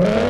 Hello.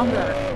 Longer?